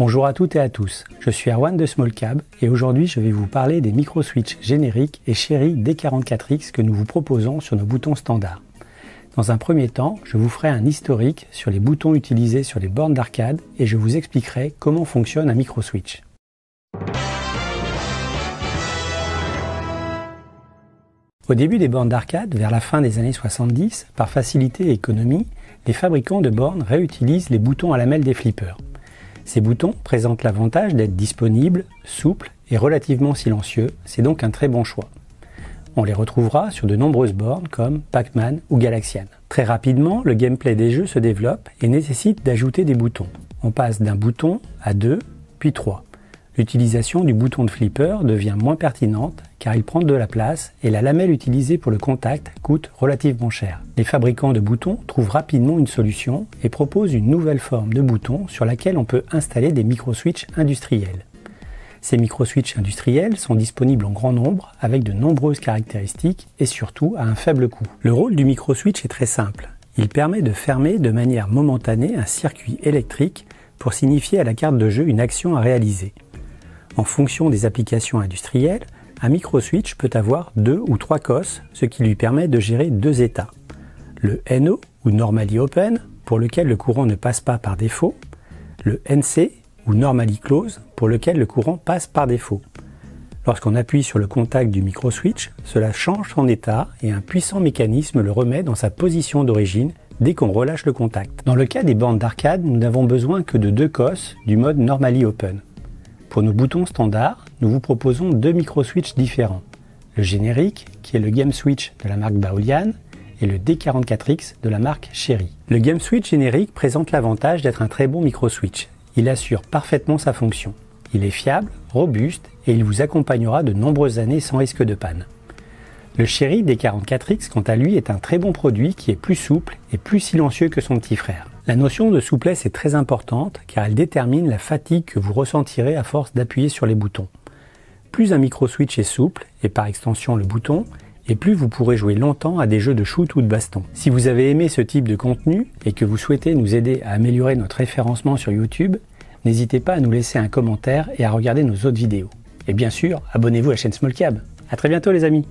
Bonjour à toutes et à tous, je suis Erwan de Smallcab et aujourd'hui je vais vous parler des micro-switches génériques et Cherry D44X que nous vous proposons sur nos boutons standards. Dans un premier temps, je vous ferai un historique sur les boutons utilisés sur les bornes d'arcade et je vous expliquerai comment fonctionne un micro-switch. Au début des bornes d'arcade, vers la fin des années 70, par facilité et économie, les fabricants de bornes réutilisent les boutons à lamelles des flippers. Ces boutons présentent l'avantage d'être disponibles, souples et relativement silencieux, c'est donc un très bon choix. On les retrouvera sur de nombreuses bornes comme Pac-Man ou Galaxian. Très rapidement, le gameplay des jeux se développe et nécessite d'ajouter des boutons. On passe d'un bouton à deux, puis trois. L'utilisation du bouton de flipper devient moins pertinente car il prend de la place et la lamelle utilisée pour le contact coûte relativement cher. Les fabricants de boutons trouvent rapidement une solution et proposent une nouvelle forme de bouton sur laquelle on peut installer des micro-switches industriels. Ces micro-switches industriels sont disponibles en grand nombre avec de nombreuses caractéristiques et surtout à un faible coût. Le rôle du micro-switch est très simple. Il permet de fermer de manière momentanée un circuit électrique pour signifier à la carte de jeu une action à réaliser. En fonction des applications industrielles, un micro-switch peut avoir deux ou trois COS, ce qui lui permet de gérer deux états. Le NO ou Normally Open, pour lequel le courant ne passe pas par défaut, le NC ou Normally Close pour lequel le courant passe par défaut. Lorsqu'on appuie sur le contact du micro-switch, cela change son état et un puissant mécanisme le remet dans sa position d'origine dès qu'on relâche le contact. Dans le cas des bandes d'arcade, nous n'avons besoin que de deux COS du mode Normally Open. Pour nos boutons standards, nous vous proposons deux micro-switches différents. Le générique, qui est le Game Switch de la marque Baolian, et le D44X de la marque Cherry. Le Game Switch générique présente l'avantage d'être un très bon micro-switch, il assure parfaitement sa fonction. Il est fiable, robuste et il vous accompagnera de nombreuses années sans risque de panne. Le Cherry D44X, quant à lui, est un très bon produit qui est plus souple et plus silencieux que son petit frère. La notion de souplesse est très importante car elle détermine la fatigue que vous ressentirez à force d'appuyer sur les boutons. Plus un micro-switch est souple, et par extension le bouton, et plus vous pourrez jouer longtemps à des jeux de shoot ou de baston. Si vous avez aimé ce type de contenu et que vous souhaitez nous aider à améliorer notre référencement sur YouTube, n'hésitez pas à nous laisser un commentaire et à regarder nos autres vidéos. Et bien sûr, abonnez-vous à la chaîne Smallcab. A très bientôt les amis